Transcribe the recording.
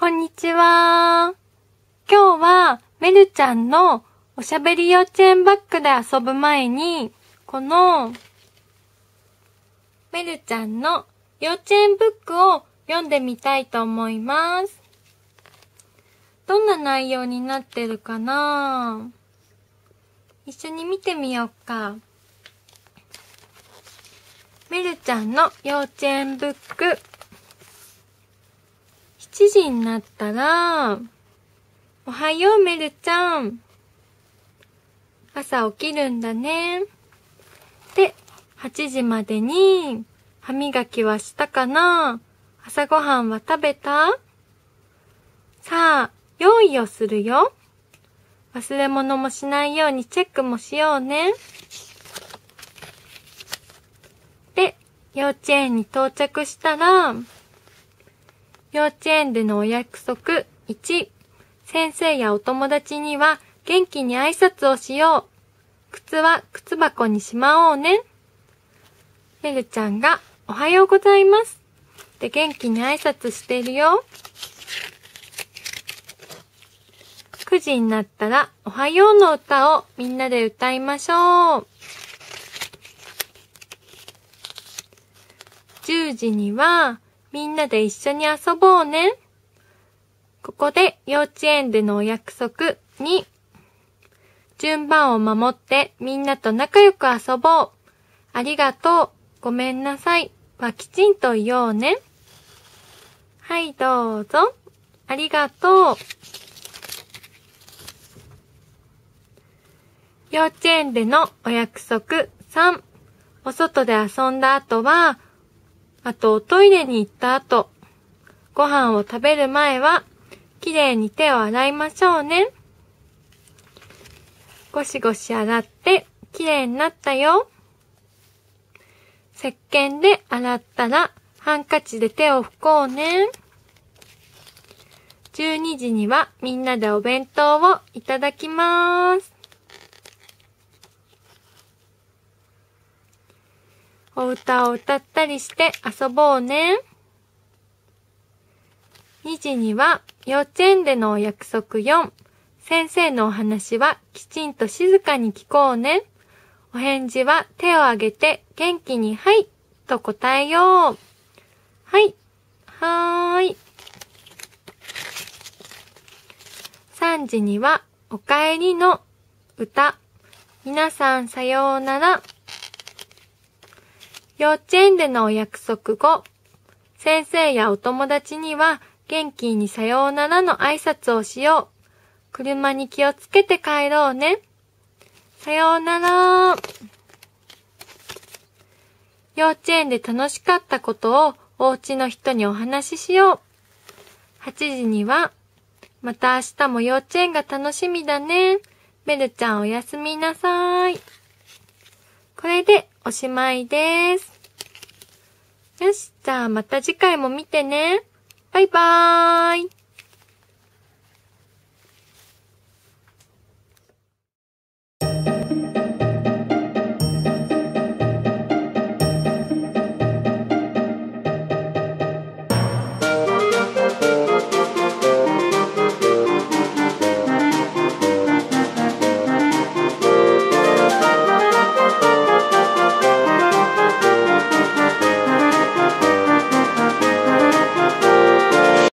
こんにちは。今日はメルちゃんのおしゃべり幼稚園バッグで遊ぶ前に、このメルちゃんの幼稚園ブックを読んでみたいと思います。どんな内容になってるかな？一緒に見てみようか。メルちゃんの幼稚園ブック。7時になったら、おはようメルちゃん。朝起きるんだね。で、8時までに歯磨きはしたかな朝ごはんは食べた？さあ、用意をするよ。忘れ物もしないようにチェックもしようね。で、幼稚園に到着したら、幼稚園でのお約束1、先生やお友達には元気に挨拶をしよう。靴は靴箱にしまおうね。メルちゃんがおはようございます。で元気に挨拶してるよ。9時になったらおはようの歌をみんなで歌いましょう。10時にはみんなで一緒に遊ぼうね。ここで幼稚園でのお約束に、順番を守ってみんなと仲良く遊ぼう。ありがとう。ごめんなさい。はきちんと言おうね。はい、どうぞ。ありがとう。幼稚園でのお約束3。お外で遊んだ後は、あとトイレに行った後、ご飯を食べる前は、きれいに手を洗いましょうね。ゴシゴシ洗って、きれいになったよ。石鹸で洗ったら、ハンカチで手を拭こうね。12時にはみんなでお弁当をいただきます。お歌を歌ったりして遊ぼうね。2時には幼稚園でのお約束4。先生のお話はきちんと静かに聞こうね。お返事は手を挙げて元気にはいと答えよう。はい。はーい。3時にはお帰りの歌。皆さんさようなら。幼稚園でのお約束後、先生やお友達には元気にさようならの挨拶をしよう。車に気をつけて帰ろうね。さようなら。幼稚園で楽しかったことをお家の人にお話ししよう。8時には、また明日も幼稚園が楽しみだね。メルちゃんおやすみなさい。これでおしまいです。よし、じゃあまた次回も見てね。バイバーイ。